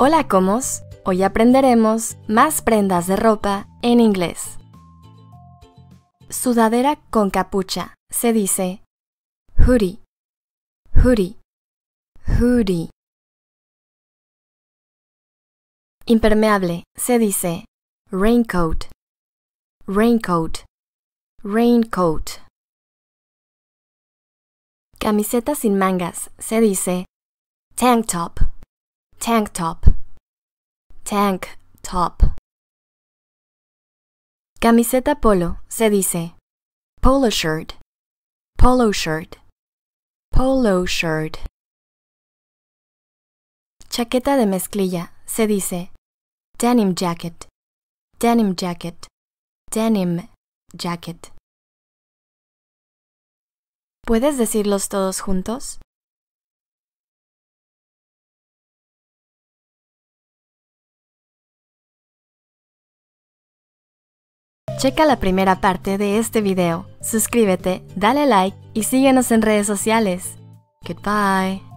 Hola, comos. Hoy aprenderemos más prendas de ropa en inglés. Sudadera con capucha se dice hoodie, hoodie, hoodie. Impermeable se dice raincoat, raincoat, raincoat. Camiseta sin mangas se dice tank top, tank top, tank top. Camiseta polo se dice polo shirt, polo shirt, polo shirt. Chaqueta de mezclilla se dice denim jacket, denim jacket, denim jacket. ¿Puedes decirlos todos juntos? Checa la primera parte de este video, suscríbete, dale like y síguenos en redes sociales. Goodbye.